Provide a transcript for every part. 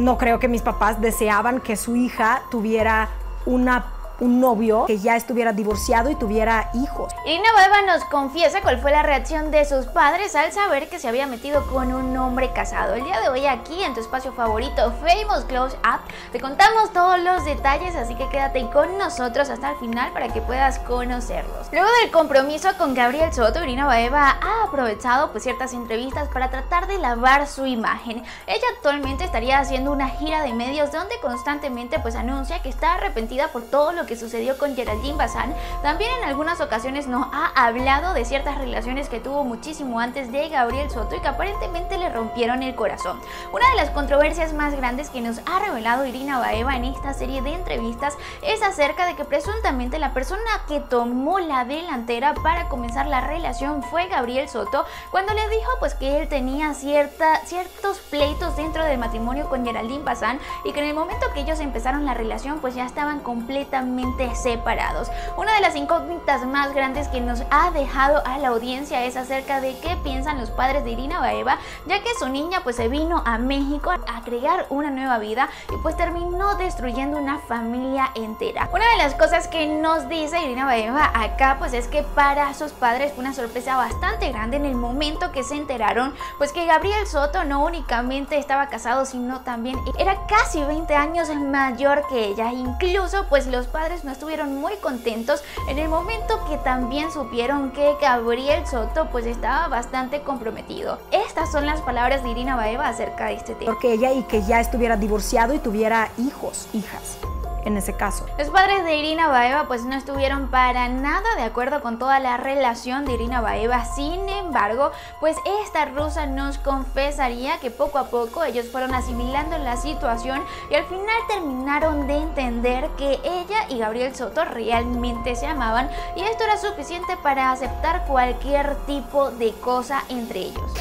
No creo que mis papás deseaban que su hija tuviera una un novio que ya estuviera divorciado y tuviera hijos. Irina Baeva nos confiesa cuál fue la reacción de sus padres al saber que se había metido con un hombre casado. El día de hoy aquí en tu espacio favorito, Famous Close Up, te contamos todos los detalles, así que quédate con nosotros hasta el final para que puedas conocerlos. Luego del compromiso con Gabriel Soto, Irina Baeva ha aprovechado pues, ciertas entrevistas para tratar de lavar su imagen. Ella actualmente estaría haciendo una gira de medios donde constantemente pues anuncia que está arrepentida por todo lo que que sucedió con Geraldine Bazán, también en algunas ocasiones nos ha hablado de ciertas relaciones que tuvo muchísimo antes de Gabriel Soto y que aparentemente le rompieron el corazón. Una de las controversias más grandes que nos ha revelado Irina Baeva en esta serie de entrevistas es acerca de que presuntamente la persona que tomó la delantera para comenzar la relación fue Gabriel Soto cuando le dijo pues que él tenía ciertos pleitos dentro del matrimonio con Geraldine Bazán y que en el momento que ellos empezaron la relación pues ya estaban completamente separados. Una de las incógnitas más grandes que nos ha dejado a la audiencia es acerca de qué piensan los padres de Irina Baeva, ya que su niña pues se vino a México a crear una nueva vida y pues terminó destruyendo una familia entera. Una de las cosas que nos dice Irina Baeva acá pues es que para sus padres fue una sorpresa bastante grande en el momento que se enteraron pues que Gabriel Soto no únicamente estaba casado sino también era casi 20 años mayor que ella, incluso pues los padres no estuvieron muy contentos en el momento que también supieron que Gabriel Soto pues estaba bastante comprometido. Estas son las palabras de Irina Baeva acerca de este tema. Porque ella y que ya estuviera divorciado y tuviera hijos, hijas en ese caso. Los padres de Irina Baeva pues no estuvieron para nada de acuerdo con toda la relación de Irina Baeva, sin embargo pues esta rusa nos confesaría que poco a poco ellos fueron asimilando la situación y al final terminaron de entender que ella y Gabriel Soto realmente se amaban y esto era suficiente para aceptar cualquier tipo de cosa entre ellos.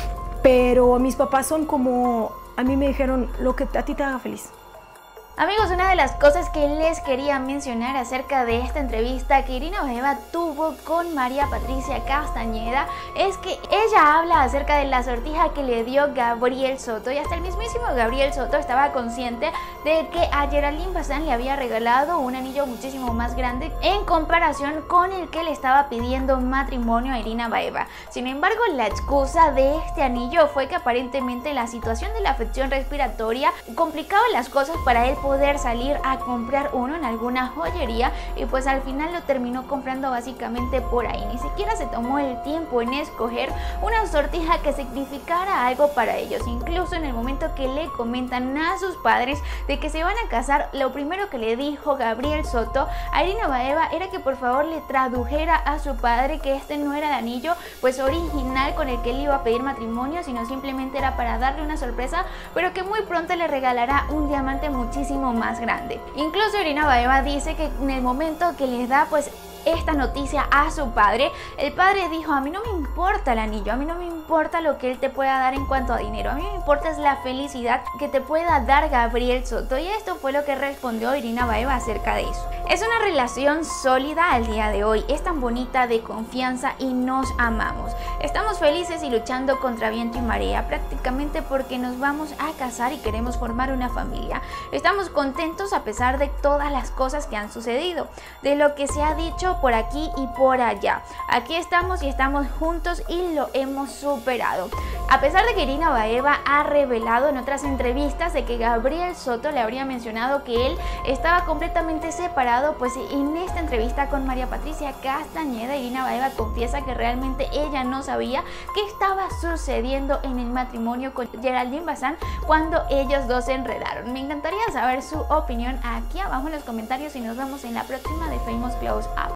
Pero mis papás son como, a mí me dijeron, lo que a ti te haga feliz. Amigos, una de las cosas que les quería mencionar acerca de esta entrevista que Irina Baeva tuvo con María Patricia Castañeda es que ella habla acerca de la sortija que le dio Gabriel Soto y hasta el mismísimo Gabriel Soto estaba consciente de que a Geraldine Bazán le había regalado un anillo muchísimo más grande en comparación con el que le estaba pidiendo matrimonio a Irina Baeva. Sin embargo, la excusa de este anillo fue que aparentemente la situación de la afección respiratoria complicaba las cosas para él poder salir a comprar uno en alguna joyería y pues al final lo terminó comprando básicamente por ahí. Ni siquiera se tomó el tiempo en escoger una sortija que significara algo para ellos. Incluso en el momento que le comentan a sus padres de que se van a casar, lo primero que le dijo Gabriel Soto a Irina Baeva era que por favor le tradujera a su padre que este no era el anillo pues original con el que él iba a pedir matrimonio, sino simplemente era para darle una sorpresa, pero que muy pronto le regalará un diamante muchísimo más grande. Incluso Irina Baeva dice que en el momento que les da pues esta noticia a su padre, el padre dijo, a mí no me importa el anillo, a mí no me importa lo que él te pueda dar en cuanto a dinero, a mí me importa es la felicidad que te pueda dar Gabriel Soto y esto fue lo que respondió Irina Baeva acerca de eso. Es una relación sólida al día de hoy, es tan bonita de confianza y nos amamos. Estamos felices y luchando contra viento y marea prácticamente porque nos vamos a casar y queremos formar una familia. Estamos contentos a pesar de todas las cosas que han sucedido, de lo que se ha dicho por aquí y por allá. Aquí estamos y estamos juntos y lo hemos superado. A pesar de que Irina Baeva ha revelado en otras entrevistas de que Gabriel Soto le habría mencionado que él estaba completamente separado, pues en esta entrevista con María Patricia Castañeda, Irina Baeva confiesa que realmente ella no sabía qué estaba sucediendo en el matrimonio con Geraldine Bazán cuando ellos dos se enredaron. Me encantaría saber su opinión aquí abajo en los comentarios y nos vemos en la próxima de Famous Close Up.